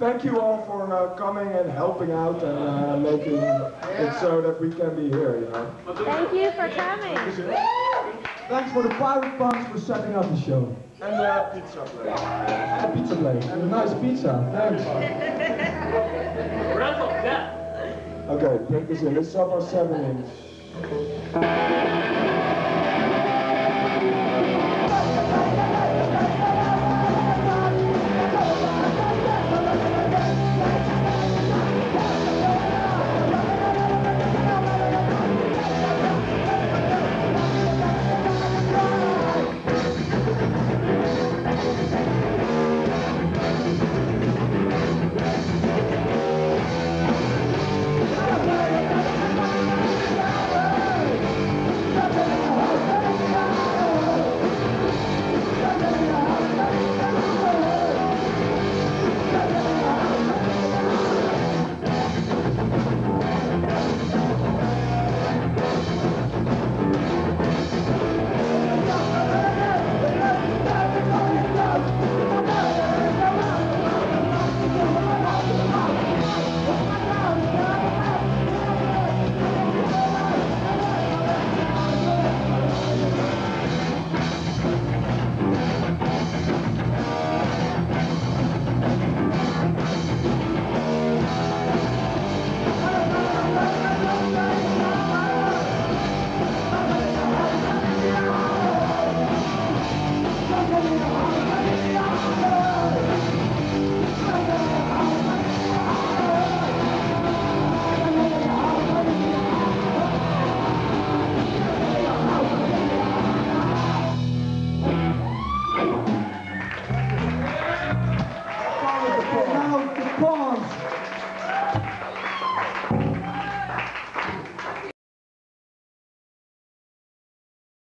thank you all for uh, coming and helping out and uh, making it so that we can be here, you know. Thank you for coming. Thanks for the pirate punks for setting up the show. And the pizza plate. And the pizza place. And a nice pizza. Thanks. Okay, bring this in. Let's up our 7 inch.